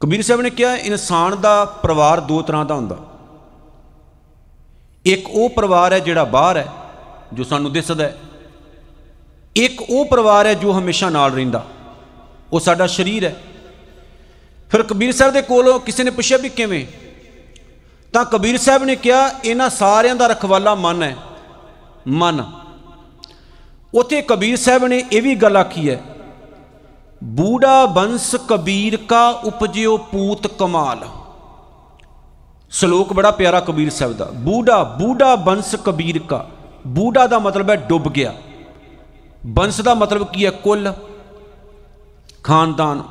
ਕਬੀਰ ਸਾਹਿਬ ਨੇ ਕਿਹਾ, ਇਨਸਾਨ ਦਾ ਪਰਿਵਾਰ ਦੋ ਤਰ੍ਹਾਂ ਦਾ ਹੁੰਦਾ। ਇੱਕ ਉਹ ਪਰਿਵਾਰ ਹੈ ਜਿਹੜਾ ਬਾਹਰ ਹੈ, ਜੋ ਸਾਨੂੰ ਦਿਸਦਾ ਹੈ। ਇੱਕ ਉਹ ਪਰਿਵਾਰ ਹੈ ਜੋ ਹਮੇਸ਼ਾ ਨਾਲ ਰਹਿੰਦਾ। ਉਹ ਸਾਡਾ ਸਰੀਰ ਹੈ। ਫਿਰ ਕਬੀਰ ਸਾਹਿਬ ਦੇ ਕੋਲੋਂ ਕਿਸੇ ਨੇ ਪੁੱਛਿਆ ਵੀ ਕਿਵੇਂ? ਤਾਂ ਕਬੀਰ ਸਾਹਿਬ ਨੇ ਕਿਹਾ, ਇਹਨਾਂ ਸਾਰਿਆਂ ਦਾ ਰਖਵਾਲਾ ਮਨ ਹੈ। ਮਨ। ਉਥੇ ਕਬੀਰ ਸਾਹਿਬ ਨੇ ਇਹ ਵੀ ਗੱਲ ਆਖੀ ਹੈ, ਬੂੜਾ ਬੰਸ ਕਬੀਰ ਕਾ ਉਪਜਿਓ ਪੂਤ ਕਮਾਲ। ਸ਼ਲੋਕ ਬੜਾ ਪਿਆਰਾ ਕਬੀਰ ਸਾਹਿਬ ਦਾ, ਬੂੜਾ ਬੂੜਾ ਬੰਸ ਕਬੀਰ ਕਾ। ਬੂੜਾ ਦਾ ਮਤਲਬ ਹੈ ਡੁੱਬ ਗਿਆ। ਬੰਸ ਦਾ ਮਤਲਬ ਕੀ ਹੈ? ਕੁੱਲ, ਖਾਨਦਾਨ।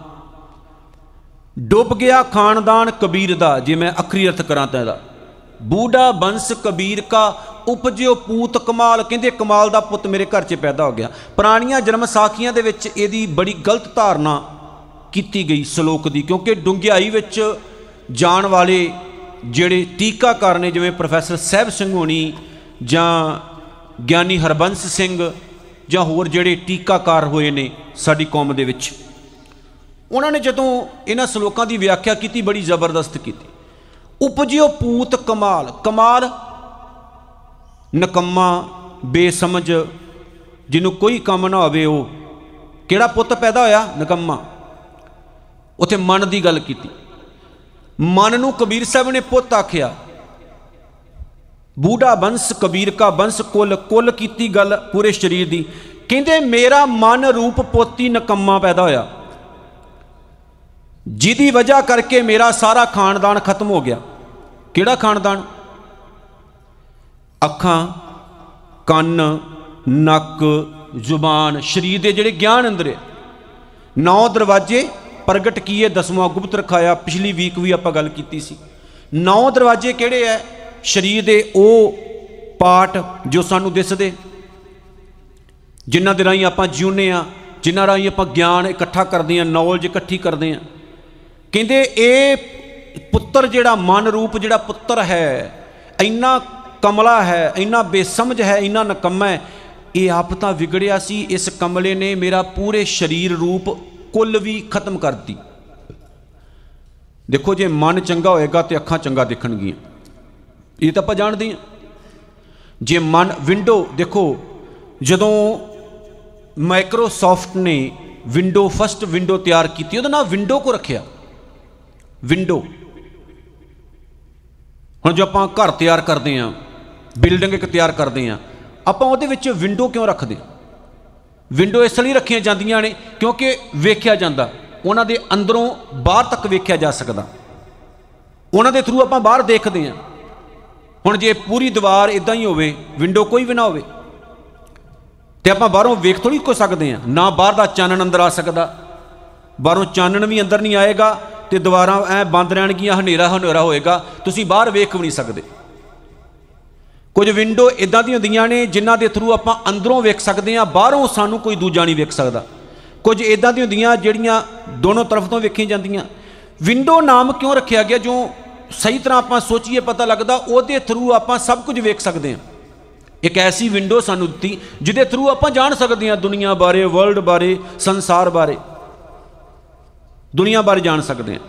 ਡੁੱਬ ਗਿਆ ਖਾਨਦਾਨ ਕਬੀਰ ਦਾ, ਜੇ ਮੈਂ ਅਖਰੀ ਅਰਥ ਕਰਾਂ ਤਾਂ ਇਹਦਾ। ਬੂਢਾ ਬੰਸ ਕਬੀਰ ਕਾ ਉਪਜਿਓ ਪੂਤ ਕਮਾਲ। ਕਹਿੰਦੇ ਕਮਾਲ ਦਾ ਪੁੱਤ ਮੇਰੇ ਘਰ 'ਚ ਪੈਦਾ ਹੋ ਗਿਆ। ਪੁਰਾਣੀਆਂ ਜਨਮ ਸਾਖੀਆਂ ਦੇ ਵਿੱਚ ਇਹਦੀ ਬੜੀ ਗਲਤ ਧਾਰਨਾ ਕੀਤੀ ਗਈ ਸ਼ਲੋਕ ਦੀ, ਕਿਉਂਕਿ ਡੁੰਗਿਆਈ ਵਿੱਚ ਜਾਣ ਵਾਲੇ ਜਿਹੜੇ ਟੀਕਾਕਾਰ ਨੇ, ਜਿਵੇਂ ਪ੍ਰੋਫੈਸਰ ਸਹਿਬ ਸਿੰਘ ਹੋਣੀ ਜਾਂ ਗਿਆਨੀ ਹਰਬੰਸ ਸਿੰਘ ਜਾਂ ਹੋਰ ਜਿਹੜੇ ਟੀਕਾਕਾਰ ਹੋਏ ਨੇ ਸਾਡੀ ਕੌਮ ਦੇ ਵਿੱਚ, ਉਹਨਾਂ ਨੇ ਜਦੋਂ ਇਹਨਾਂ ਸ਼ਲੋਕਾਂ ਦੀ ਵਿਆਖਿਆ ਕੀਤੀ, ਬੜੀ ਜ਼ਬਰਦਸਤ ਕੀਤੀ। ਉਪਜਿਓ ਪੂਤ ਕਮਾਲ। ਕਮਾਲ ਨਕੰਮਾ, ਬੇਸਮਝ, ਜਿਹਨੂੰ ਕੋਈ ਕੰਮ ਨਾ ਹੋਵੇ ਉਹ। ਕਿਹੜਾ ਪੁੱਤ ਪੈਦਾ ਹੋਇਆ? ਨਕੰਮਾ। ਉਥੇ ਮਨ ਦੀ ਗੱਲ ਕੀਤੀ। ਮਨ ਨੂੰ ਕਬੀਰ ਸਾਹਿਬ ਨੇ ਪੁੱਤ ਆਖਿਆ, ਬੂਢਾ ਬੰਸ, ਕਬੀਰ ਕਾ ਬੰਸ, ਕੁੱਲ ਕੁੱਲ ਕੀਤੀ ਗੱਲ ਪੂਰੇ ਸਰੀਰ ਦੀ। ਕਹਿੰਦੇ, ਮੇਰਾ ਮਨ ਰੂਪ ਪੋਤੀ ਨਕੰਮਾ ਪੈਦਾ ਹੋਇਆ। ਜਿਹਦੀ ਵਜ੍ਹਾ ਕਰਕੇ ਮੇਰਾ ਸਾਰਾ ਖਾਨਦਾਨ ਖਤਮ ਹੋ ਗਿਆ। ਕਿਹੜਾ ਖਾਨਦਾਨ? ਅੱਖਾਂ, ਕੰਨ, ਨੱਕ, ਜ਼ੁਬਾਨ, ਸਰੀਰ ਦੇ ਜਿਹੜੇ ਗਿਆਨ ਅੰਦਰ ਨੌ ਦਰਵਾਜ਼ੇ ਪ੍ਰਗਟ ਕੀਏ, ਦਸਵਾਂ ਗੁਪਤ ਰਖਾਇਆ। ਪਿਛਲੀ ਵੀਕ ਵੀ ਆਪਾਂ ਗੱਲ ਕੀਤੀ ਸੀ। ਨੌ ਦਰਵਾਜ਼ੇ ਕਿਹੜੇ ਐ ਸਰੀਰ ਦੇ ਉਹ ਪਾਰਟ ਜੋ ਸਾਨੂੰ ਦਿਸਦੇ। ਜਿਨ੍ਹਾਂ ਦੇ ਰਾਹੀਂ ਆਪਾਂ ਜਿਉਨੇ ਆ ਜਿਨ੍ਹਾਂ ਰਾਹੀਂ ਆਪਾਂ ਗਿਆਨ ਇਕੱਠਾ ਕਰਦੇ ਆ ਨੌਲੇਜ ਇਕੱਠੀ ਕਰਦੇ ਆ ਕਹਿੰਦੇ ਇਹ ਪੁੱਤਰ ਜਿਹੜਾ ਮਨ ਰੂਪ ਜਿਹੜਾ ਪੁੱਤਰ ਹੈ, ਇੰਨਾ ਕਮਲਾ ਹੈ, ਇੰਨਾ ਬੇਸਮਝ ਹੈ, ਇੰਨਾ ਨਕਮਾ ਹੈ, ਇਹ ਆਪ ਤਾਂ ਵਿਗੜਿਆ ਸੀ, ਇਸ ਕਮਲੇ ਨੇ ਮੇਰਾ ਪੂਰੇ ਸਰੀਰ ਰੂਪ ਕੁੱਲ ਵੀ ਖਤਮ ਕਰਤੀ ਦੇਖੋ ਜੇ ਮਨ ਚੰਗਾ ਹੋਏਗਾ ਤੇ ਅੱਖਾਂ ਚੰਗਾ ਦੇਖਣਗੀਆਂ। ਇਹ ਤਾਂ ਆਪਾਂ ਜਾਣਦੇ ਹਾਂ ਜੇ ਮਨ ਵਿੰਡੋ, ਦੇਖੋ, ਜਦੋਂ ਮਾਈਕਰੋਸਾਫਟ ਨੇ ਵਿੰਡੋ, ਫਸਟ ਵਿੰਡੋ ਤਿਆਰ ਕੀਤੀ, ਉਹਦਾ ਨਾਮ ਵਿੰਡੋ ਕੋ ਰੱਖਿਆ। ਵਿੰਡੋ ਹੁਣ ਜੋ ਆਪਾਂ ਘਰ ਤਿਆਰ ਕਰਦੇ ਆਂ ਬਿਲਡਿੰਗ ਇੱਕ ਤਿਆਰ ਕਰਦੇ ਆਂ ਆਪਾਂ ਉਹਦੇ ਵਿੱਚ ਵਿੰਡੋ ਕਿਉਂ ਰੱਖਦੇ ਵਿੰਡੋ ਇਸ ਲਈ ਰੱਖੀਆਂ ਜਾਂਦੀਆਂ ਨੇ ਕਿਉਂਕਿ ਵੇਖਿਆ ਜਾਂਦਾ, ਉਹਨਾਂ ਦੇ ਅੰਦਰੋਂ ਬਾਹਰ ਤੱਕ ਵੇਖਿਆ ਜਾ ਸਕਦਾ। ਉਹਨਾਂ ਦੇ ਥਰੂ ਆਪਾਂ ਬਾਹਰ ਦੇਖਦੇ ਆਂ ਹੁਣ ਜੇ ਪੂਰੀ ਦੀਵਾਰ ਇਦਾਂ ਹੀ ਹੋਵੇ ਵਿੰਡੋ ਕੋਈ ਵੀ ਨਾ ਹੋਵੇ, ਤੇ ਆਪਾਂ ਬਾਹਰੋਂ ਵੇਖ ਥੋੜੀ ਕੋ ਸਕਦੇ ਆਂ ਨਾ ਬਾਹਰ ਦਾ ਚਾਨਣ ਅੰਦਰ ਆ ਸਕਦਾ, ਬਾਹਰੋਂ ਚਾਨਣ ਵੀ ਅੰਦਰ ਨਹੀਂ ਆਏਗਾ ਤੇ ਦੁਬਾਰਾ ਐ ਬੰਦ ਰਹਿਣਗੀਆਂ, ਹਨੇਰਾ ਹਨੇਰਾ ਹੋਏਗਾ, ਤੁਸੀਂ ਬਾਹਰ ਵੇਖ ਵੀ ਨਹੀਂ ਸਕਦੇ। ਕੁਝ ਵਿੰਡੋ ਇਦਾਂ ਦੀਆਂ ਹੁੰਦੀਆਂ ਨੇ, ਜਿਨ੍ਹਾਂ ਦੇ ਥਰੂ ਆਪਾਂ ਅੰਦਰੋਂ ਵੇਖ ਸਕਦੇ ਹਾਂ, ਬਾਹਰੋਂ ਸਾਨੂੰ ਕੋਈ ਦੂਜਾ ਨਹੀਂ ਵੇਖ ਸਕਦਾ। ਕੁਝ ਇਦਾਂ ਦੀਆਂ ਹੁੰਦੀਆਂ ਜਿਹੜੀਆਂ ਦੋਨੋਂ ਤਰਫ ਤੋਂ ਵੇਖੀਆਂ ਜਾਂਦੀਆਂ। ਵਿੰਡੋ ਨਾਮ ਕਿਉਂ ਰੱਖਿਆ ਗਿਆ ਜੋ ਸਹੀ ਤਰ੍ਹਾਂ ਆਪਾਂ ਸੋਚੀਏ ਪਤਾ ਲੱਗਦਾ, ਉਹਦੇ ਥਰੂ ਆਪਾਂ ਸਭ ਕੁਝ ਵੇਖ ਸਕਦੇ ਹਾਂ। ਇੱਕ ਐਸੀ ਵਿੰਡੋ ਸਾਨੂੰ ਦਿੱਤੀ, ਜਿਹਦੇ ਥਰੂ ਆਪਾਂ ਜਾਣ ਸਕਦੇ ਹਾਂ ਦੁਨੀਆ ਬਾਰੇ ਵਰਲਡ ਬਾਰੇ, ਸੰਸਾਰ ਬਾਰੇ। ਦੁਨੀਆ ਬਾਰੇ ਜਾਣ ਸਕਦੇ ਹਾਂ।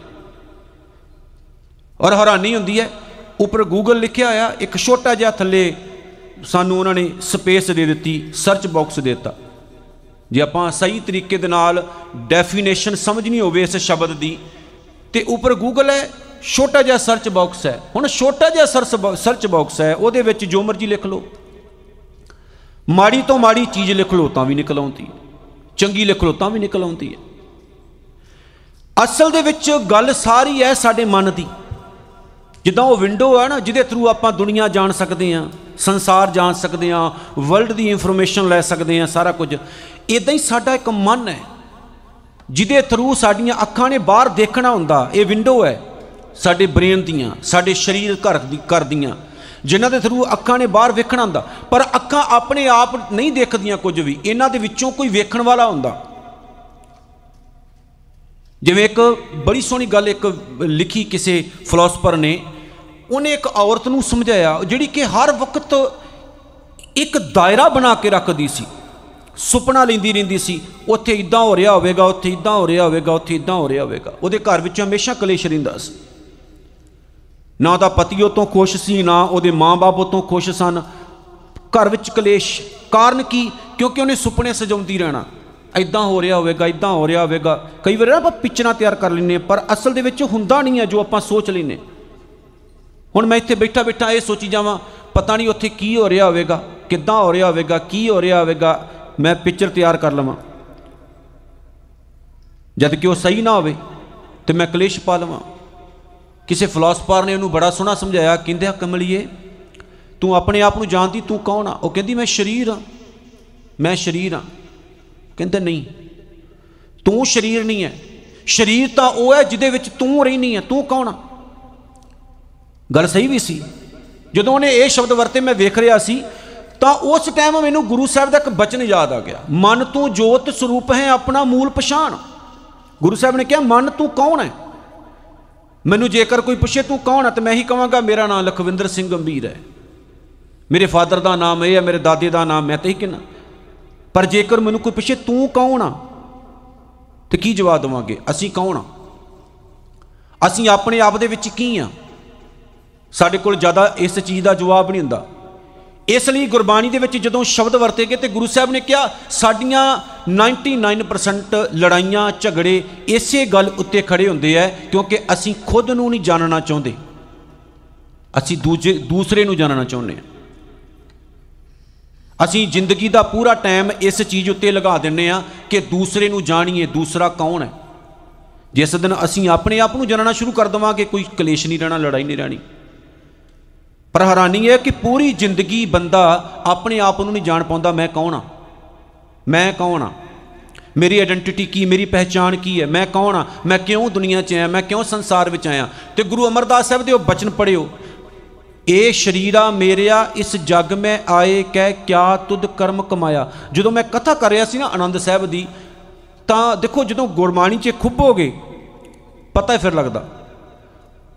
ਔਰ ਹੈਰਾਨੀ ਹੁੰਦੀ ਹੈ, ਉੱਪਰ ਗੂਗਲ ਲਿਖਿਆ ਹੋਇਆ, ਇੱਕ ਛੋਟਾ ਜਿਹਾ ਥੱਲੇ ਸਾਨੂੰ ਉਹਨਾਂ ਨੇ ਸਪੇਸ ਦੇ ਦਿੱਤੀ ਸਰਚ ਬਾਕਸ ਦੇ ਦਿੱਤਾ। ਜੇ ਆਪਾਂ ਸਹੀ ਤਰੀਕੇ ਦੇ ਨਾਲ ਡੈਫੀਨੇਸ਼ਨ ਸਮਝਣੀ ਹੋਵੇ ਇਸ ਸ਼ਬਦ ਦੀ, ਤੇ ਉੱਪਰ ਗੂਗਲ ਹੈ, ਛੋਟਾ ਜਿਹਾ ਸਰਚ ਬਾਕਸ ਹੈ। ਹੁਣ ਛੋਟਾ ਜਿਹਾ ਸਰਚ ਸਰਚ ਬਾਕਸ ਹੈ, ਉਹਦੇ ਵਿੱਚ ਜੋ ਮਰਜ਼ੀ ਲਿਖ ਲਓ। ਮਾੜੀ ਤੋਂ ਮਾੜੀ ਚੀਜ਼ ਲਿਖ ਲਓ ਤਾਂ ਵੀ ਨਿਕਲ ਆਉਂਦੀ ਹੈ। ਚੰਗੀ ਲਿਖ ਲਓ ਤਾਂ ਵੀ ਨਿਕਲ ਆਉਂਦੀ ਹੈ। ਅਸਲ ਦੇ ਵਿੱਚ ਗੱਲ ਸਾਰੀ ਹੈ ਸਾਡੇ ਮਨ ਦੀ। ਜਿੱਦਾਂ ਉਹ ਵਿੰਡੋ ਹੈ ਨਾ, ਜਿਹਦੇ ਥਰੂ ਆਪਾਂ ਦੁਨੀਆ ਜਾਣ ਸਕਦੇ ਹਾਂ ਸੰਸਾਰ ਜਾਣ ਸਕਦੇ ਹਾਂ ਵਰਲਡ ਦੀ ਇਨਫੋਰਮੇਸ਼ਨ ਲੈ ਸਕਦੇ ਹਾਂ ਸਾਰਾ ਕੁਝ। ਇਦਾਂ ਹੀ ਸਾਡਾ ਇੱਕ ਮਨ ਹੈ ਜਿਹਦੇ ਥਰੂ ਸਾਡੀਆਂ ਅੱਖਾਂ ਨੇ ਬਾਹਰ ਦੇਖਣਾ ਹੁੰਦਾ, ਇਹ ਵਿੰਡੋ ਹੈ ਸਾਡੇ ਬ੍ਰੇਨ ਦੀਆਂ, ਸਾਡੇ ਸਰੀਰ ਘਰ ਦੀ ਕਰਦੀਆਂ ਜਿਨ੍ਹਾਂ ਦੇ ਥਰੂ ਅੱਖਾਂ ਨੇ ਬਾਹਰ ਵੇਖਣਾ ਹੁੰਦਾ, ਪਰ ਅੱਖਾਂ ਆਪਣੇ ਆਪ ਨਹੀਂ ਦੇਖਦੀਆਂ ਕੁਝ ਵੀ, ਇਹਨਾਂ ਦੇ ਵਿੱਚੋਂ ਕੋਈ ਵੇਖਣ ਵਾਲਾ ਹੁੰਦਾ। ਜਿਵੇਂ ਇੱਕ ਬੜੀ ਸੋਹਣੀ ਗੱਲ ਇੱਕ ਲਿਖੀ ਕਿਸੇ ਫਿਲਾਸਫਰ ਨੇ, ਉਹਨੇ ਇੱਕ ਔਰਤ ਨੂੰ ਸਮਝਾਇਆ ਜਿਹੜੀ ਕਿ ਹਰ ਵਕਤ ਇੱਕ ਦਾਇਰਾ ਬਣਾ ਕੇ ਰੱਖਦੀ ਸੀ। ਸੁਪਨਾ ਲੈਂਦੀ ਰਹਿੰਦੀ ਸੀ, ਉੱਥੇ ਇਦਾਂ ਹੋ ਰਿਹਾ ਹੋਵੇਗਾ, ਉੱਥੇ ਇਦਾਂ ਹੋ ਰਿਹਾ ਹੋਵੇਗਾ, ਉੱਥੇ ਇਦਾਂ ਹੋ ਰਿਹਾ ਹੋਵੇਗਾ। ਉਹਦੇ ਘਰ ਵਿੱਚ ਹਮੇਸ਼ਾ ਕਲੇਸ਼ ਰਹਿੰਦਾ ਸੀ। ਨਾ ਤਾਂ ਪਤੀ ਉਹ ਤੋਂ ਖੁਸ਼ ਸੀ, ਨਾ ਉਹਦੇ ਮਾਂ-ਬਾਪ ਤੋਂ ਖੁਸ਼ ਸਨ। ਘਰ ਵਿੱਚ ਕਲੇਸ਼ ਕਾਰਨ ਕੀ? ਕਿਉਂਕਿ ਉਹਨੇ ਸੁਪਨੇ ਸਜਾਉਂਦੀ ਰਹਿਣਾ। ਐਦਾਂ ਹੋ ਰਿਹਾ ਹੋਵੇਗਾ ਐਦਾਂ ਹੋ ਰਿਹਾ ਹੋਵੇਗਾ। ਕਈ ਵਾਰ ਨਾ ਆਪਾਂ ਪਿਕਚਰਾਂ ਤਿਆਰ ਕਰ ਲੈਂਦੇ ਹਾਂ, ਪਰ ਅਸਲ ਦੇ ਵਿੱਚ ਹੁੰਦਾ ਨਹੀਂ ਹੈ ਜੋ ਆਪਾਂ ਸੋਚ ਲੈਂਦੇ ਹੁਣ ਮੈਂ ਇੱਥੇ ਬੈਠਾ ਬੈਠਾ ਇਹ ਸੋਚੀ ਜਾਵਾਂ, ਪਤਾ ਨਹੀਂ ਉੱਥੇ ਕੀ ਹੋ ਰਿਹਾ ਹੋਵੇਗਾ, ਕਿੱਦਾਂ ਹੋ ਰਿਹਾ ਹੋਵੇਗਾ, ਕੀ ਹੋ ਰਿਹਾ ਹੋਵੇਗਾ, ਮੈਂ ਪਿਕਚਰ ਤਿਆਰ ਕਰ ਲਵਾਂ। ਜਦ ਕਿ ਉਹ ਸਹੀ ਨਾ ਹੋਵੇ, ਤੇ ਮੈਂ ਕਲੇਸ਼ ਪਾ ਲਵਾਂ। ਕਿਸੇ ਫਿਲਾਸਫਰ ਨੇ ਉਹਨੂੰ ਬੜਾ ਸੋਹਣਾ ਸਮਝਾਇਆ, ਕਹਿੰਦੇ ਆ ਕਮਲੀਏ, ਤੂੰ ਆਪਣੇ ਆਪ ਨੂੰ ਜਾਣਦੀ ਤੂੰ ਕੌਣ ਆ? ਉਹ ਕਹਿੰਦੀ, ਮੈਂ ਸ਼ਰੀਰ ਆ ਮੈਂ ਸ਼ਰੀਰ ਆ ਕਹਿੰਦੇ ਨਹੀਂ, ਤੂੰ ਸ਼ਰੀਰ ਨਹੀਂ ਹੈ। ਸ਼ਰੀਰ ਤਾਂ ਉਹ ਹੈ ਜਿਹਦੇ ਵਿੱਚ ਤੂੰ ਰਹਿਨੀ ਹੈ। ਤੂੰ ਕੌਣ ਆ? ਗੱਲ ਸਹੀ ਵੀ ਸੀ। ਜਦੋਂ ਉਹਨੇ ਇਹ ਸ਼ਬਦ ਵਰਤੇ, ਮੈਂ ਵੇਖ ਰਿਹਾ ਸੀ, ਤਾਂ ਉਸ ਟਾਈਮ ਮੈਨੂੰ ਗੁਰੂ ਸਾਹਿਬ ਦਾ ਇੱਕ ਬਚਨ ਯਾਦ ਆ ਗਿਆ। ਮਨ ਤੂੰ ਜੋਤ ਸਰੂਪ ਹੈ, ਆਪਣਾ ਮੂਲ ਪਛਾਣ। ਗੁਰੂ ਸਾਹਿਬ ਨੇ ਕਿਹਾ, ਮਨ ਤੂੰ ਕੌਣ ਹੈ? ਮੈਨੂੰ ਜੇਕਰ ਕੋਈ ਪੁੱਛੇ, ਤੂੰ ਕੌਣ ਹੈ ਤਾਂ ਮੈਂ ਹੀ ਕਹਾਂਗਾ, ਮੇਰਾ ਨਾਮ ਲਖਵਿੰਦਰ ਸਿੰਘ ਗੰਭੀਰ ਹੈ। ਮੇਰੇ ਫਾਦਰ ਦਾ ਨਾਮ ਇਹ ਹੈ, ਮੇਰੇ ਦਾਦੇ ਦਾ ਨਾਮ, ਮੈਂ ਤਾਂ ਹੀ ਕਿਹਾ ਪਰ ਜੇਕਰ ਮੈਨੂੰ ਕੋਈ ਪੁੱਛੇ ਤੂੰ ਕੌਣ ਆ? ਤੇ ਕੀ ਜਵਾਬ ਦੇਵਾਂਗੇ? ਅਸੀਂ ਕੌਣ ਆ? ਅਸੀਂ ਆਪਣੇ ਆਪ ਦੇ ਵਿੱਚ ਕੀ ਆ? ਸਾਡੇ ਕੋਲ ਜ਼ਿਆਦਾ ਇਸ ਚੀਜ਼ ਦਾ ਜਵਾਬ ਨਹੀਂ ਹੁੰਦਾ। ਇਸ ਲਈ ਗੁਰਬਾਣੀ ਦੇ ਵਿੱਚ ਜਦੋਂ ਸ਼ਬਦ ਵਰਤੇ ਗਏ ਤੇ ਗੁਰੂ ਸਾਹਿਬ ਨੇ ਕਿਹਾ, ਸਾਡੀਆਂ 99% ਲੜਾਈਆਂ, ਝਗੜੇ ਇਸੇ ਗੱਲ ਉੱਤੇ ਖੜੇ ਹੁੰਦੇ ਆ ਕਿਉਂਕਿ ਅਸੀਂ ਖੁਦ ਨੂੰ ਨਹੀਂ ਜਾਣਨਾ ਚਾਹੁੰਦੇ। ਅਸੀਂ ਦੂਜੇ, ਦੂਸਰੇ ਨੂੰ ਜਾਣਨਾ ਚਾਹੁੰਦੇ ਹਾਂ ਅਸੀਂ ਜ਼ਿੰਦਗੀ ਦਾ ਪੂਰਾ ਟਾਈਮ ਇਸ ਚੀਜ਼ ਉੱਤੇ ਲਗਾ ਦਿੰਨੇ ਆ ਕਿ ਦੂਸਰੇ ਨੂੰ ਜਾਣੀਏ ਦੂਸਰਾ ਕੌਣ ਹੈ। ਜਿਸ ਦਿਨ ਅਸੀਂ ਆਪਣੇ ਆਪ ਨੂੰ ਜਾਣਨਾ ਸ਼ੁਰੂ ਕਰ ਦਵਾਂਗੇ, ਕੋਈ ਕਲੇਸ਼ ਨਹੀਂ ਰਹਿਣਾ, ਲੜਾਈ ਨਹੀਂ ਰਹਿਣੀ। ਪਰ ਹੈਰਾਨੀ ਹੈ ਕਿ ਪੂਰੀ ਜ਼ਿੰਦਗੀ ਬੰਦਾ ਆਪਣੇ ਆਪ ਨੂੰ ਨਹੀਂ ਜਾਣ ਪਾਉਂਦਾ, ਮੈਂ ਕੌਣ ਆ? ਮੈਂ ਕੌਣ ਆ? ਮੇਰੀ ਆਇਡੈਂਟੀਟੀ ਕੀ, ਮੇਰੀ ਪਹਿਚਾਣ ਕੀ ਹੈ? ਮੈਂ ਕੌਣ ਆ? ਮੈਂ ਕਿਉਂ ਦੁਨੀਆ 'ਚ ਆਇਆ? ਮੈਂ ਕਿਉਂ ਸੰਸਾਰ ਵਿੱਚ ਆਇਆ? ਤੇ ਗੁਰੂ ਅਮਰਦਾਸ ਸਾਹਿਬ ਦੇ ਉਹ ਬਚਨ ਪੜਿਓ ਇਹ ਸ਼ਰੀਰਾ ਮੇਰਿਆ, ਇਸ ਜਗ ਮੈਂ ਆਏ, ਕਹਿ ਕਿਆ ਤੁਧ ਕਰਮ ਕਮਾਇਆ। ਜਦੋਂ ਮੈਂ ਕਥਾ ਕਰ ਰਿਹਾ ਸੀ ਨਾ ਆਨੰਦ ਸਾਹਿਬ ਦੀ, ਤਾਂ ਦੇਖੋ ਜਦੋਂ ਗੁਰਬਾਣੀ 'ਚ ਖੁੱਭੋਗੇ, ਪਤਾ ਫਿਰ ਲੱਗਦਾ।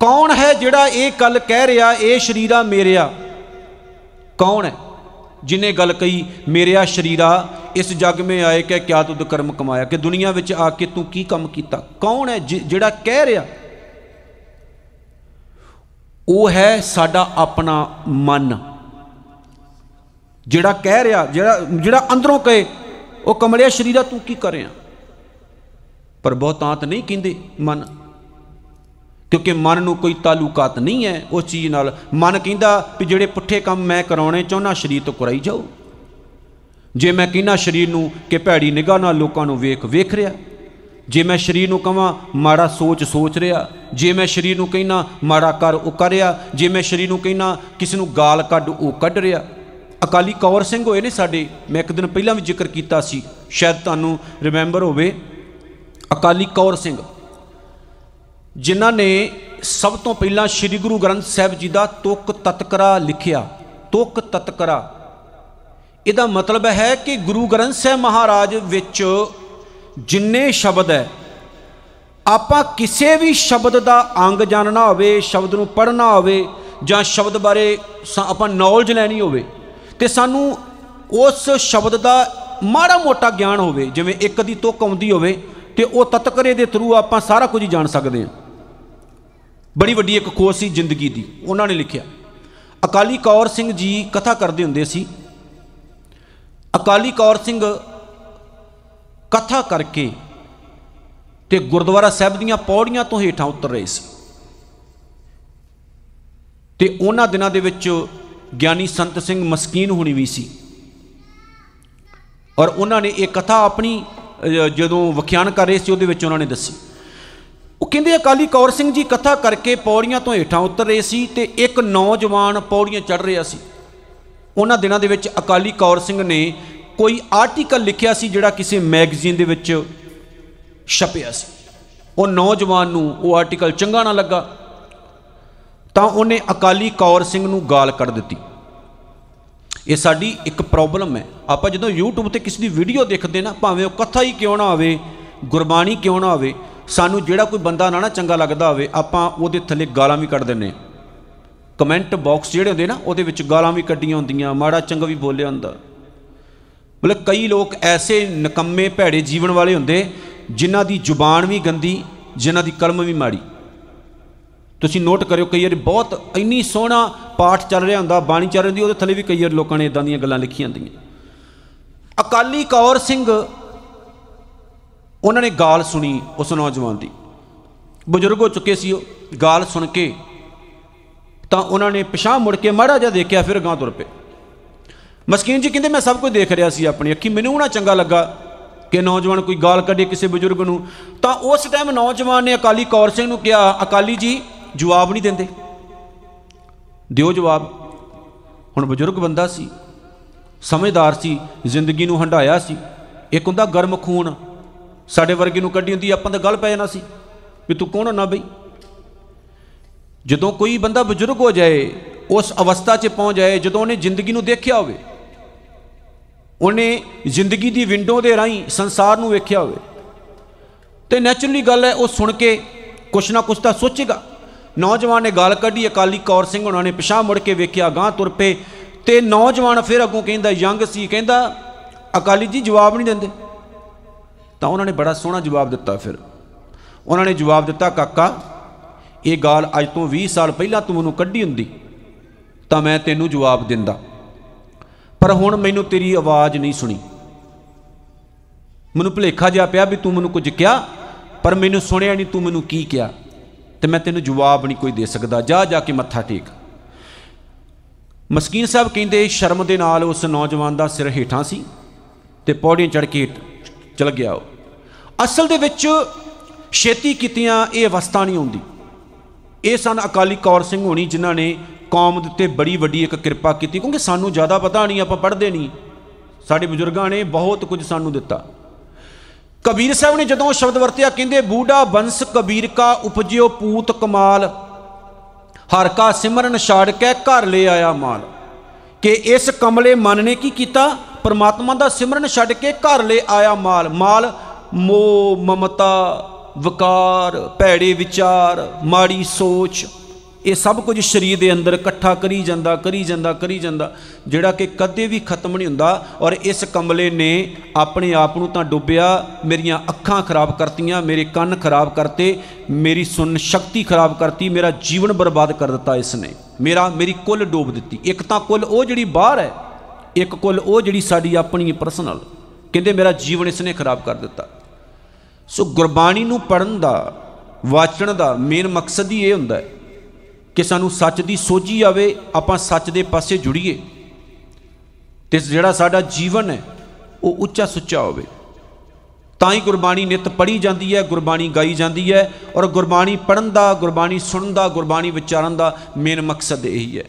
ਕੌਣ ਹੈ ਜਿਹੜਾ ਇਹ ਗੱਲ ਕਹਿ ਰਿਹਾ ਇਹ ਸ਼ਰੀਰਾ ਮੇਰਿਆ? ਕੌਣ ਹੈ ਜਿਨੇ ਗੱਲ ਕਹੀ, ਮੇਰਿਆ ਸ਼ਰੀਰਾ, ਇਸ ਜਗ ਮੇ ਆਏ ਕਿ ਕਿਆ ਤੁਧ ਕਰਮ ਕਮਾਇਆ। ਕਿ ਦੁਨੀਆ ਵਿੱਚ ਆ ਕੇ ਤੂੰ ਕੀ ਕੰਮ ਕੀਤਾ? ਕੌਣ ਹੈ ਜਿਹੜਾ ਕਹਿ ਰਿਹਾ? ਉਹ ਹੈ ਸਾਡਾ ਆਪਣਾ ਮਨ। ਜਿਹੜਾ ਕਹਿ ਰਿਹਾ, ਜਿਹੜਾ ਜਿਹੜਾ ਅੰਦਰੋਂ ਕਹੇ, ਉਹ ਕਮਲਿਆ ਸ਼ਰੀਰਾ ਤੂੰ ਕੀ ਕਰਿਆ ਰਿਹਾ? ਪਰ ਬਹੁਤਾਂਤ ਨਹੀਂ ਕਹਿੰਦੇ ਮਨ। ਕਿਉਂਕਿ ਮਨ ਨੂੰ ਕੋਈ ਤਾਲੁਕਾਤ ਨਹੀਂ ਹੈ ਉਸ ਚੀਜ਼ ਨਾਲ। ਮਨ ਕਹਿੰਦਾ ਵੀ ਜਿਹੜੇ ਪੁੱਠੇ ਕੰਮ ਮੈਂ ਕਰਾਉਣੇ ਚਾਹੁੰਦਾ ਸਰੀਰ ਤੋਂ ਕਰਾਈ ਜਾਓ। ਜੇ ਮੈਂ ਕਹਿੰਦਾ ਸਰੀਰ ਨੂੰ ਕਿ ਭੈੜੀ ਨਿਗਾਹ ਨਾਲ ਲੋਕਾਂ ਨੂੰ ਵੇਖ ਵੇਖ ਰਿਹਾ ਜੇ ਮੈਂ ਸਰੀਰ ਨੂੰ ਕਹਾਂ, ਮਾੜਾ ਸੋਚ ਸੋਚ ਰਿਹਾ। ਜੇ ਮੈਂ ਸਰੀਰ ਨੂੰ ਕਹਿਣਾ, ਮਾੜਾ ਕਰ ਉਹ ਕਰ ਰਿਹਾ। ਜੇ ਮੈਂ ਸਰੀਰ ਨੂੰ ਕਹਿਣਾ, ਕਿਸੇ ਨੂੰ ਗਾਲ ਕੱਢ ਉਹ ਕੱਢ ਰਿਹਾ। ਅਕਾਲੀ ਕੌਰ ਸਿੰਘ ਹੋਏ ਨੇ ਸਾਡੇ। ਮੈਂ ਇੱਕ ਦਿਨ ਪਹਿਲਾਂ ਵੀ ਜ਼ਿਕਰ ਕੀਤਾ ਸੀ। ਸ਼ਾਇਦ ਤੁਹਾਨੂੰ ਰਿਮੈਂਬਰ ਹੋਵੇ। ਅਕਾਲੀ ਕੌਰ ਸਿੰਘ। ਜਿਨ੍ਹਾਂ ਨੇ ਸਭ ਤੋਂ ਪਹਿਲਾਂ ਸ੍ਰੀ ਗੁਰੂ ਗ੍ਰੰਥ ਸਾਹਿਬ ਜੀ ਦਾ ਤੁਕ ਤਤਕਰਾ ਲਿਖਿਆ। ਤੁਕ ਤਤਕਰਾ। ਇਹਦਾ ਮਤਲਬ ਹੈ ਕਿ ਗੁਰੂ ਗ੍ਰੰਥ ਸਾਹਿਬ ਮਹਾਰਾਜ ਵਿੱਚ ਜਿੰਨੇ ਸ਼ਬਦ ਹੈ, ਆਪਾਂ ਕਿਸੇ ਵੀ ਸ਼ਬਦ ਦਾ ਅੰਗ ਜਾਣਨਾ ਹੋਵੇ, ਸ਼ਬਦ ਨੂੰ ਪੜ੍ਹਨਾ ਹੋਵੇ, ਜਾਂ ਸ਼ਬਦ ਬਾਰੇ ਆਪਾਂ ਨੌਲੇਜ ਲੈਣੀ ਹੋਵੇ, ਤੇ ਸਾਨੂੰ ਉਸ ਸ਼ਬਦ ਦਾ ਮਾੜਾ ਮੋਟਾ ਗਿਆਨ ਹੋਵੇ, ਜਿਵੇਂ ਇੱਕ ਦੀ ਤੁਕ ਆਉਂਦੀ ਹੋਵੇ, ਤੇ ਉਹ ਤਤਕਰੇ ਦੇ ਥਰੂ ਆਪਾਂ ਸਾਰਾ ਕੁਝ ਹੀ ਜਾਣ ਸਕਦੇ ਹਾਂ। ਬੜੀ ਵੱਡੀ ਇੱਕ ਖੋਜ ਸੀ ਜ਼ਿੰਦਗੀ ਦੀ, ਉਹਨਾਂ ਨੇ ਲਿਖਿਆ। ਅਕਾਲੀ ਕੌਰ ਸਿੰਘ ਜੀ ਕਥਾ ਕਰਦੇ ਹੁੰਦੇ ਸੀ, ਅਕਾਲੀ ਕੌਰ ਸਿੰਘ ਕਥਾ ਕਰਕੇ ਤੇ ਗੁਰਦੁਆਰਾ ਸਾਹਿਬ ਦੀਆਂ ਪੌੜੀਆਂ ਤੋਂ ਹੇਠਾਂ ਉਤਰ ਰਹੇ ਸੀ। ਤੇ ਉਹਨਾਂ ਦਿਨਾਂ ਦੇ ਵਿੱਚ ਗਿਆਨੀ ਸੰਤ ਸਿੰਘ ਮਸਕੀਨ ਹੋਣੀ ਵੀ ਸੀ। ਔਰ ਉਹਨਾਂ ਨੇ ਇਹ ਕਥਾ ਆਪਣੀ ਜਦੋਂ ਵਿਖਿਆਨ ਕਰ ਰਹੇ ਸੀ, ਉਹਦੇ ਵਿੱਚ ਉਹਨਾਂ ਨੇ ਦੱਸੀ। ਉਹ ਕਹਿੰਦੇ, ਅਕਾਲੀ ਕੌਰ ਸਿੰਘ ਜੀ ਕਥਾ ਕਰਕੇ ਪੌੜੀਆਂ ਤੋਂ ਹੇਠਾਂ ਉਤਰ ਰਹੇ ਸੀ ਤੇ ਇੱਕ ਨੌਜਵਾਨ ਪੌੜੀਆਂ ਚੜ ਰਿਹਾ ਸੀ। ਉਹਨਾਂ ਦਿਨਾਂ ਦੇ ਵਿੱਚ ਅਕਾਲੀ ਕੌਰ ਸਿੰਘ ਨੇ ਕੋਈ ਆਰਟੀਕਲ ਲਿਖਿਆ ਸੀ ਜਿਹੜਾ ਕਿਸੇ ਮੈਗਜ਼ੀਨ ਦੇ ਵਿੱਚ ਛਪਿਆ ਸੀ। ਉਹ ਨੌਜਵਾਨ ਨੂੰ ਉਹ ਆਰਟੀਕਲ ਚੰਗਾ ਨਾ ਲੱਗਾ, ਤਾਂ ਉਹਨੇ ਅਕਾਲੀ ਕੌਰ ਸਿੰਘ ਨੂੰ ਗਾਲ ਕੱਢ ਦਿੱਤੀ। ਇਹ ਸਾਡੀ ਇੱਕ ਪ੍ਰੋਬਲਮ ਹੈ। ਆਪਾਂ ਜਦੋਂ YouTube ਤੇ ਕਿਸੇ ਦੀ ਵੀਡੀਓ ਦੇਖਦੇ ਨਾ, ਭਾਵੇਂ ਉਹ ਕਥਾ ਹੀ ਕਿਉਂ ਨਾ ਹੋਵੇ ਗੁਰਬਾਣੀ ਕਿਉਂ ਨਾ ਹੋਵੇ ਸਾਨੂੰ ਜਿਹੜਾ ਕੋਈ ਬੰਦਾ ਨਾ ਨਾ ਚੰਗਾ ਲੱਗਦਾ ਹੋਵੇ, ਆਪਾਂ ਉਹਦੇ ਥੱਲੇ ਗਾਲਾਂ ਵੀ ਕੱਢ ਦਿੰਨੇ ਕਮੈਂਟ ਬਾਕਸ ਜਿਹੜੇ ਹੁੰਦੇ ਨਾ, ਉਹਦੇ ਵਿੱਚ ਗਾਲਾਂ ਵੀ ਕੱਢੀਆਂ ਹੁੰਦੀਆਂ, ਮਾੜਾ ਚੰਗਾ ਵੀ ਬੋਲਿਆ ਹੁੰਦਾ। ਮਤਲਬ ਕਈ ਲੋਕ ਐਸੇ ਨਕੰਮੇ ਭੈੜੇ ਜੀਵਨ ਵਾਲੇ ਹੁੰਦੇ ਜਿਨ੍ਹਾਂ ਦੀ ਜ਼ੁਬਾਨ ਵੀ ਗੰਦੀ, ਜਿਨ੍ਹਾਂ ਦੀ ਕਲਮ ਵੀ ਮਾੜੀ। ਤੁਸੀਂ ਨੋਟ ਕਰਿਓ ਕਈ ਵਾਰੀ ਬਹੁਤ ਇੰਨੀ ਸੋਹਣਾ ਪਾਠ ਚੱਲ ਰਿਹਾ ਹੁੰਦਾ, ਬਾਣੀ ਚੱਲ ਰਹੀ ਹੁੰਦੀ, ਉਹਦੇ ਥੱਲੇ ਵੀ ਕਈ ਵਾਰ ਲੋਕਾਂ ਨੇ ਇਦਾਂ ਦੀਆਂ ਗੱਲਾਂ ਲਿਖੀਆਂ ਹੁੰਦੀਆਂ। ਅਕਾਲੀ ਕੌਰ ਸਿੰਘ, ਉਹਨਾਂ ਨੇ ਗਾਲ ਸੁਣੀ ਉਸ ਨੌਜਵਾਨ ਦੀ। ਬਜ਼ੁਰਗ ਹੋ ਚੁੱਕੇ ਸੀ ਉਹ, ਗਾਲ ਸੁਣ ਕੇ। ਤਾਂ ਉਹਨਾਂ ਨੇ ਪਿਛਾਂਹ ਮੁੜ ਕੇ ਮਾੜਾ ਜਿਹਾ ਦੇਖਿਆ, ਫਿਰ ਗਾਂ ਤੁਰ ਪਏ। ਮਸਕੀਨ ਜੀ ਕਹਿੰਦੇ, ਮੈਂ ਸਭ ਕੁਝ ਦੇਖ ਰਿਹਾ ਸੀ ਆਪਣੀ ਅੱਖੀ। ਮੈਨੂੰ ਨਾ ਚੰਗਾ ਲੱਗਾ ਕਿ ਨੌਜਵਾਨ ਕੋਈ ਗਾਲ ਕੱਢੇ ਕਿਸੇ ਬਜ਼ੁਰਗ ਨੂੰ। ਤਾਂ ਉਸ ਟਾਈਮ ਨੌਜਵਾਨ ਨੇ ਅਕਾਲੀ ਕੌਰ ਸਿੰਘ ਨੂੰ ਕਿਹਾ, ਅਕਾਲੀ ਜੀ, ਜਵਾਬ ਨਹੀਂ ਦਿੰਦੇ। ਦਿਓ ਜਵਾਬ। ਹੁਣ ਬਜ਼ੁਰਗ ਬੰਦਾ ਸੀ, ਸਮਝਦਾਰ ਸੀ, ਜ਼ਿੰਦਗੀ ਨੂੰ ਹੰਡਾਇਆ ਸੀ। ਇੱਕ ਹੁੰਦਾ ਗਰਮ ਖੂਨ, ਸਾਡੇ ਵਰਗੇ ਨੂੰ ਕੱਢੀ ਹੁੰਦੀ, ਆਪਾਂ ਤਾਂ ਗੱਲ ਪੈ ਜਾਣਾ ਸੀ ਵੀ ਤੂੰ ਕੌਣ ਨਾ ਬਈ? ਜਦੋਂ ਕੋਈ ਬੰਦਾ ਬਜ਼ੁਰਗ ਹੋ ਜਾਏ, ਉਸ ਅਵਸਥਾ 'ਚ ਪਹੁੰਚ ਜਾਏ, ਜਦੋਂ ਉਹਨੇ ਜ਼ਿੰਦਗੀ ਨੂੰ ਦੇਖਿਆ ਹੋਵੇ ਉਹਨੇ ਜ਼ਿੰਦਗੀ ਦੀ ਵਿੰਡੋ ਦੇ ਰਾਹੀਂ ਸੰਸਾਰ ਨੂੰ ਵੇਖਿਆ ਹੋਵੇ। ਤੇ ਨੈਚੁਰਲੀ ਗੱਲ ਹੈ, ਉਹ ਸੁਣ ਕੇ ਕੁਛ ਨਾ ਕੁਛ ਤਾਂ ਸੋਚੇਗਾ। ਨੌਜਵਾਨ ਨੇ ਗੱਲ ਕੱਢੀ, ਅਕਾਲੀ ਕੌਰ ਸਿੰਘ ਉਹਨਾਂ ਨੇ ਪਿਛਾ ਮੁੜ ਕੇ ਵੇਖਿਆ ਗਾਂ ਤੁਰ ਪਏ। ਤੇ ਨੌਜਵਾਨ ਫਿਰ ਅੱਗੋਂ ਕਹਿੰਦਾ, ਯੰਗ ਸੀ। ਕਹਿੰਦਾ, ਅਕਾਲੀ ਜੀ ਜਵਾਬ ਨਹੀਂ ਦਿੰਦੇ। ਤਾਂ ਉਹਨਾਂ ਨੇ ਬੜਾ ਸੋਹਣਾ ਜਵਾਬ ਦਿੱਤਾ ਫਿਰ। ਉਹਨਾਂ ਨੇ ਜਵਾਬ ਦਿੱਤਾ, ਕਾਕਾ, ਇਹ ਗੱਲ ਅੱਜ ਤੋਂ 20 ਸਾਲ ਪਹਿਲਾਂ ਤੂੰ ਮੈਨੂੰ ਕੱਢੀ ਹੁੰਦੀ, ਤਾਂ ਮੈਂ ਤੈਨੂੰ ਜਵਾਬ ਦਿੰਦਾ। ਪਰ ਹੁਣ ਮੈਨੂੰ ਤੇਰੀ ਆਵਾਜ਼ ਨਹੀਂ ਸੁਣੀ। ਮੈਨੂੰ ਭੁਲੇਖਾ ਜਿਹਾ ਪਿਆ ਵੀ ਤੂੰ ਮੈਨੂੰ ਕੁਝ ਕਿਹਾ, ਪਰ ਮੈਨੂੰ ਸੁਣਿਆ ਨਹੀਂ, ਤੂੰ ਮੈਨੂੰ ਕੀ ਕਿਹਾ। ਤੇ ਮੈਂ ਤੈਨੂੰ ਜਵਾਬ ਨਹੀਂ ਕੋਈ ਦੇ ਸਕਦਾ। ਜਾ ਜਾ ਕੇ ਮੱਥਾ ਟੇਕ। ਮਸਕੀਨ ਸਾਹਿਬ ਕਹਿੰਦੇ, ਸ਼ਰਮ ਦੇ ਨਾਲ ਉਸ ਨੌਜਵਾਨ ਦਾ ਸਿਰ ਹੇਠਾਂ ਸੀ ਤੇ ਪੌੜੀਆਂ ਚੜ ਕੇ ਚਲ ਗਿਆ ਉਹ। ਅਸਲ ਦੇ ਵਿੱਚ ਛੇਤੀ ਕੀਤੀਆਂ ਇਹ ਅਵਸਥਾ ਨਹੀਂ ਆਉਂਦੀ। ਇਹ ਸਨ ਅਕਾਲੀ ਕੌਰ ਸਿੰਘ ਹੋਣੀ ਜਿਨ੍ਹਾਂ ਨੇ ਕੌਮ ਦੇ ਉੱਤੇ ਬੜੀ ਵੱਡੀ ਇੱਕ ਕਿਰਪਾ ਕੀਤੀ, ਕਿਉਂਕਿ ਸਾਨੂੰ ਜ਼ਿਆਦਾ ਪਤਾ ਨਹੀਂ, ਆਪਾਂ ਪੜ੍ਹਦੇ ਨਹੀਂ। ਸਾਡੇ ਬਜ਼ੁਰਗਾਂ ਨੇ ਬਹੁਤ ਕੁਝ ਸਾਨੂੰ ਦਿੱਤਾ। ਕਬੀਰ ਸਾਹਿਬ ਨੇ ਜਦੋਂ ਸ਼ਬਦ ਵਰਤਿਆ, ਕਹਿੰਦੇ, ਬੂਢਾ ਬੰਸ ਕਬੀਰ ਕਾ ਉਪਜਿਓ ਪੂਤ ਕਮਾਲ, ਹਰ ਕਾ ਸਿਮਰਨ ਛਾੜ ਕੇ ਘਰ ਲੈ ਆਇਆ ਮਾਲ। ਕਿ ਇਸ ਕਮਲੇ ਮਨ ਨੇ ਕੀ ਕੀਤਾ? ਪਰਮਾਤਮਾ ਦਾ ਸਿਮਰਨ ਛੱਡ ਕੇ ਘਰ ਲੈ ਆਇਆ ਮਾਲ। ਮਾਲ, ਮੋਹ, ਮਮਤਾ, ਵਕਾਰ, ਭੈੜੇ ਵਿਚਾਰ, ਮਾੜੀ ਸੋਚ। ਇਹ ਸਭ ਕੁਝ ਸਰੀਰ ਦੇ ਅੰਦਰ ਇਕੱਠਾ ਕਰੀ ਜਾਂਦਾ ਕਰੀ ਜਾਂਦਾ ਕਰੀ ਜਾਂਦਾ, ਜਿਹੜਾ ਕਿ ਕਦੇ ਵੀ ਖਤਮ ਨਹੀਂ ਹੁੰਦਾ ਔਰ ਇਸ ਕਮਲੇ ਨੇ ਆਪਣੇ ਆਪ ਨੂੰ ਤਾਂ ਡੁੱਬਿਆ, ਮੇਰੀਆਂ ਅੱਖਾਂ ਖਰਾਬ ਕਰਤੀਆਂ, ਮੇਰੇ ਕੰਨ ਖਰਾਬ ਕਰਤੇ, ਮੇਰੀ ਸੁਣ ਸ਼ਕਤੀ ਖਰਾਬ ਕਰਤੀ, ਮੇਰਾ ਜੀਵਨ ਬਰਬਾਦ ਕਰ ਦਿੱਤਾ ਇਸ ਨੇ ਮੇਰਾ, ਮੇਰੀ ਕੁੱਲ ਡੋਬ ਦਿੱਤੀ। ਇੱਕ ਤਾਂ ਕੁੱਲ ਉਹ ਜਿਹੜੀ ਬਾਹਰ ਹੈ, ਇੱਕ ਕੁੱਲ ਉਹ ਜਿਹੜੀ ਸਾਡੀ ਆਪਣੀ ਪਰਸਨਲ ਕਹਿੰਦੇ ਮੇਰਾ ਜੀਵਨ ਇਸ ਨੇ ਖਰਾਬ ਕਰ ਦਿੱਤਾ। ਸੋ ਗੁਰਬਾਣੀ ਨੂੰ ਪੜਨ ਦਾ, ਵਾਚਣ ਦਾ ਮੇਨ ਮਕਸਦ ਹੀ ਇਹ ਹੁੰਦਾ ਹੈ ਕਿ ਸਾਨੂੰ ਸੱਚ ਦੀ ਸੋਝੀ ਆਵੇ, ਆਪਾਂ ਸੱਚ ਦੇ ਪਾਸੇ ਜੁੜੀਏ। ਤੇ ਜਿਹੜਾ ਸਾਡਾ ਜੀਵਨ ਹੈ, ਉਹ ਉੱਚਾ ਸੁੱਚਾ ਹੋਵੇ। ਤਾਂ ਹੀ ਗੁਰਬਾਣੀ ਨਿਤ ਪੜ੍ਹੀ ਜਾਂਦੀ ਹੈ, ਗੁਰਬਾਣੀ ਗਾਈ ਜਾਂਦੀ ਹੈ ਔਰ ਗੁਰਬਾਣੀ ਪੜਨ ਦਾ, ਗੁਰਬਾਣੀ ਸੁਣਨ ਦਾ, ਗੁਰਬਾਣੀ ਵਿਚਾਰਨ ਦਾ ਮੇਨ ਮਕਸਦ ਇਹੀ ਹੈ।